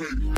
Hey.